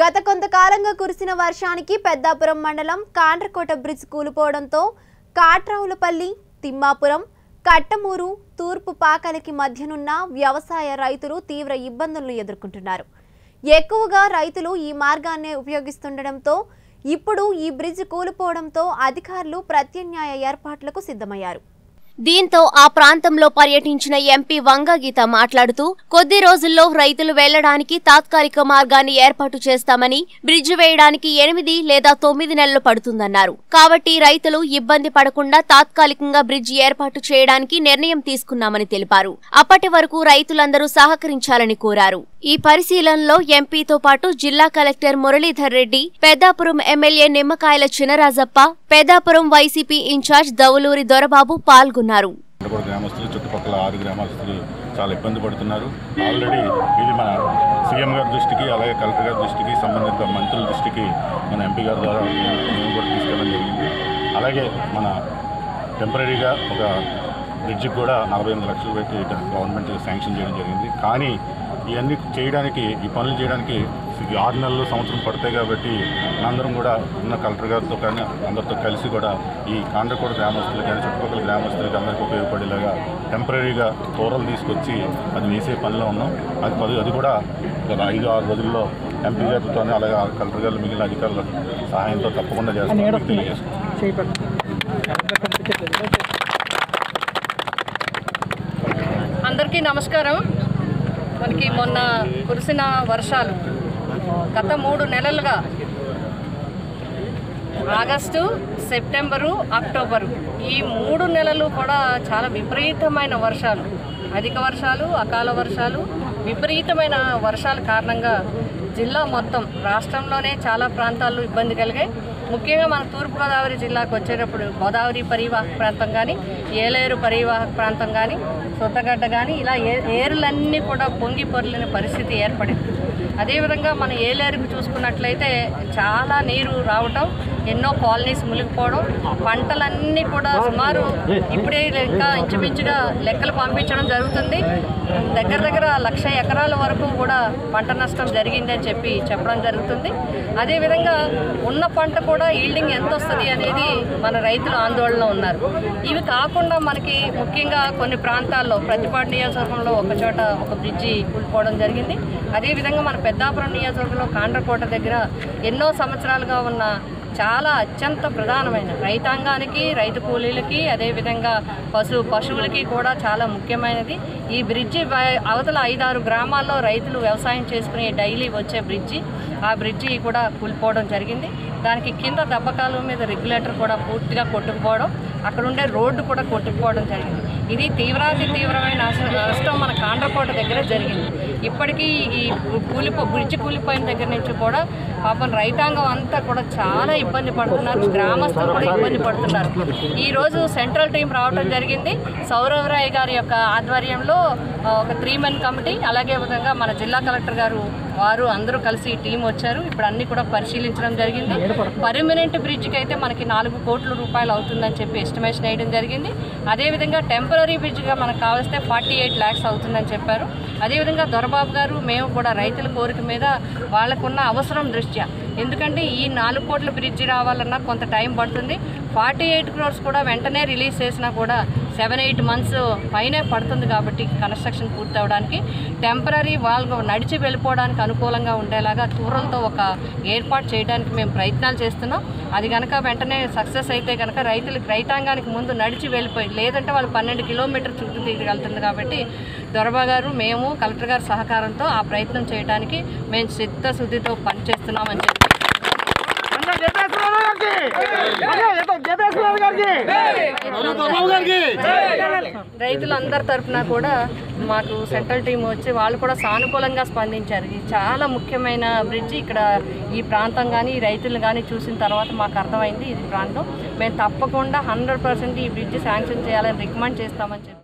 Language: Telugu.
గత కొంతకాలంగా కురిసిన వర్షానికి పెద్దాపురం మండలం కాండ్రకోట బ్రిడ్జ్ కూలిపోవడంతో కాట్రావులపల్లి తిమ్మాపురం కట్టమూరు తూర్పు పాకలికి మధ్యనున్న వ్యవసాయ రైతులు తీవ్ర ఇబ్బందులను ఎదుర్కొంటున్నారు. ఎక్కువగా రైతులు ఈ మార్గాన్నే ఉపయోగిస్తుండటంతో ఇప్పుడు ఈ బ్రిడ్జ్ కూలిపోవడంతో అధికారులు ప్రత్యామ్నాయ ఏర్పాట్లకు సిద్ధమయ్యారు. దీంతో ఆ ప్రాంతంలో పర్యటించిన ఎంపీ వంగగీత మాట్లాడుతూ కొద్ది రోజుల్లో రైతులు వెళ్ళడానికి తాత్కాలిక మార్గాన్ని ఏర్పాటు చేస్తామని బ్రిడ్జ్ వేయడానికి ఎనిమిది లేదా తొమ్మిది నెలలు పడుతుందన్నారు. కాబట్టి రైతులు ఇబ్బంది పడకుండా తాత్కాలికంగా బ్రిడ్జ్ ఏర్పాటు చేయడానికి నిర్ణయం తీసుకున్నామని తెలిపారు. అప్పటి వరకు రైతులందరూ సహకరించాలని కోరారు. ఈ పరిశీలనలో ఎంపీతో పాటు జిల్లా collector Muralidhar Reddy Peddapuram MLA Nimmakayala Chinarajappa Peddapuram YCP in charge Davuluri Dorababu పాల్గొన్నారు. గ్రామస్తులు చుట్టుపక్కల ఆరు గ్రామస్తులు చాలా ఇబ్బంది పడుతున్నారు. ఆల్రెడీ ఇది మన సీఎం గారి దృష్టికి అలాగే కలెక్టర్ గారి దృష్టికి సంబంధిత మంత్రుల దృష్టికి మన ఎంపీ గారి ద్వారా మేము కూడా తీసుకెళ్ళడం జరిగింది. అలాగే మన టెంపరీగా ఒక బ్రిడ్జికి కూడా నలభై ఎనిమిది లక్షలు పెట్టి గవర్నమెంట్ శాంక్షన్ చేయడం జరిగింది. కానీ ఇవన్నీ చేయడానికి ఈ పనులు చేయడానికి ఆరు నెలలు సంవత్సరం పడతాయి కాబట్టి అందరం కూడా ఉన్న కలెక్టర్ గారితో కానీ అందరితో కలిసి కూడా ఈ కాండ్రకోట గ్రామస్తులు కానీ చుట్టుపక్కల గ్రామస్తులకి అందరికీ ఉపయోగపడేలాగా టెంపరీగా కూరలు తీసుకొచ్చి అది వేసే పనిలో ఉన్నాం. అది పది అది కూడా ఒక ఐదు ఆరు రోజుల్లో ఎంపీ గారితో అలాగే కలెక్టర్ గారు మిగిలిన అధికారుల సహాయంతో తప్పకుండా చేస్తాం అందరికీ నమస్కారం. మనకి మొన్న కురిసిన వర్షాలు గత మూడు నెలలుగా ఆగస్టు సెప్టెంబరు అక్టోబరు ఈ మూడు నెలలు కూడా చాలా విపరీతమైన వర్షాలు. అధిక వర్షాలు అకాల వర్షాలు విపరీతమైన వర్షాల కారణంగా జిల్లా మొత్తం రాష్ట్రంలోనే చాలా ప్రాంతాల్లో ఇబ్బంది కలిగాయి. ముఖ్యంగా మన తూర్పుగోదావరి జిల్లాకు వచ్చేటప్పుడు గోదావరి పరివాహక ప్రాంతం కానీ ఏలేరు పరివాహక ప్రాంతం కానీ సొద్దగడ్డ కానీ ఇలా ఏ ఏరులన్నీ కూడా పొంగి పొర్లిన పరిస్థితి ఏర్పడింది. అదేవిధంగా మన ఏలేరుకు చూసుకున్నట్లయితే చాలా నీరు రావటం ఎన్నో కాలనీస్ మునిగిపోవడం పంటలన్నీ కూడా సుమారు ఇప్పుడే ఇంకా ఇంచుమించుగా లెక్కలు పంపించడం జరుగుతుంది. దగ్గర దగ్గర లక్ష ఎకరాల వరకు కూడా పంట నష్టం జరిగిందని చెప్పి చెప్పడం జరుగుతుంది. అదేవిధంగా ఉన్న పంట కూడా ఈల్డింగ్ ఎంత వస్తుంది అనేది మన రైతులు ఆందోళనలో ఉన్నారు. ఇవి కాకుండా మనకి ముఖ్యంగా కొన్ని ప్రాంతాల్లో ప్రతిపాటు నియోజకవర్గంలో ఒక చోట ఒక బ్రిడ్జి కూలిపోవడం జరిగింది. అదేవిధంగా మన పెద్దాపురం నియోజకవర్గంలో కాండ్రకోట దగ్గర ఎన్నో సంవత్సరాలుగా ఉన్న చాలా అత్యంత ప్రధానమైన రైతాంగానికి రైతు కూలీలకి అదేవిధంగా పశు పశువులకి కూడా చాలా ముఖ్యమైనది. ఈ బ్రిడ్జి అవతల ఐదారు గ్రామాల్లో రైతులు వ్యవసాయం చేసుకునే డైలీ వచ్చే బ్రిడ్జి. ఆ బ్రిడ్జి కూడా కూలిపోవడం జరిగింది. దానికి కింద దబ్బకాలు మీద రెగ్యులేటర్ కూడా పూర్తిగా కొట్టుకుపోవడం అక్కడ ఉండే రోడ్డు కూడా కొట్టుకుపోవడం జరిగింది. ఇది తీవ్రాతి తీవ్రమైన నష్టం మన కాండ్రకోట దగ్గర జరిగింది. ఇప్పటికీ ఈ కూలిపో బ్రిడ్జి కూలిపోయిన దగ్గర నుంచి కూడా పాపం రైతాంగం అంతా కూడా చాలా ఇబ్బంది పడుతున్నారు. గ్రామస్తులు కూడా ఇబ్బంది పడుతున్నారు. ఈరోజు సెంట్రల్ టీం రావడం జరిగింది. సౌరవ్ రాయ్ గారి యొక్క ఆధ్వర్యంలో ఒక త్రీ మెన్ కమిటీ అలాగే విధంగా మన జిల్లా కలెక్టర్ గారు వారు అందరూ కలిసి ఈ టీం వచ్చారు. ఇప్పుడు అన్ని కూడా పరిశీలించడం జరిగింది. పర్మనెంట్ బ్రిడ్జ్కి అయితే మనకి నాలుగు కోట్ల రూపాయలు అవుతుందని చెప్పి ఎస్టిమేషన్ వేయడం జరిగింది. అదేవిధంగా టెంపరీ బ్రిడ్జ్గా మనకు కావలిస్తే ఫార్టీ ఎయిట్ ల్యాక్స్ అవుతుందని చెప్పారు. అదేవిధంగా దొరబాబు గారు మేము కూడా రైతుల కోరిక మీద వాళ్ళకున్న అవసరం దృష్ట్యా. ఎందుకంటే ఈ నాలుగు కోట్ల బ్రిడ్జి రావాలన్నా కొంత టైం పడుతుంది. ఫార్టీ ఎయిట్ క్రోర్స్ కూడా వెంటనే రిలీజ్ చేసినా కూడా సెవెన్ ఎయిట్ మంత్స్ పైనే పడుతుంది కాబట్టి కన్స్ట్రక్షన్ పూర్తి అవడానికి. టెంపరీ వాళ్ళు నడిచి వెళ్ళిపోవడానికి అనుకూలంగా ఉండేలాగా టూరల్తో ఒక ఏర్పాటు చేయడానికి మేము ప్రయత్నాలు చేస్తున్నాం. అది కనుక వెంటనే సక్సెస్ అయితే కనుక రైతులకు రైతాంగానికి ముందు నడిచి వెళ్ళిపోయి లేదంటే వాళ్ళు పన్నెండు కిలోమీటర్ చుట్టూ తిరగలుగుతుంది కాబట్టి దొరబా గారు మేము కలెక్టర్ గారి సహకారంతో ఆ ప్రయత్నం చేయడానికి మేము చిత్తశుద్ధితో పనిచేస్తున్నామని చెప్పి రైతులందరి తరఫున కూడా మాకు సెంట్రల్ టీం వచ్చి వాళ్ళు కూడా సానుకూలంగా స్పందించారు. ఇది చాలా ముఖ్యమైన బ్రిడ్జి. ఇక్కడ ఈ ప్రాంతం కానీ ఈ రైతులు కానీ చూసిన తర్వాత మాకు అర్థమైంది ఇది ప్రాంతం. మేము తప్పకుండా హండ్రెడ్ పర్సెంట్ ఈ బ్రిడ్జి శాంక్షన్ చేయాలని రికమెండ్ చేస్తామని చెప్పి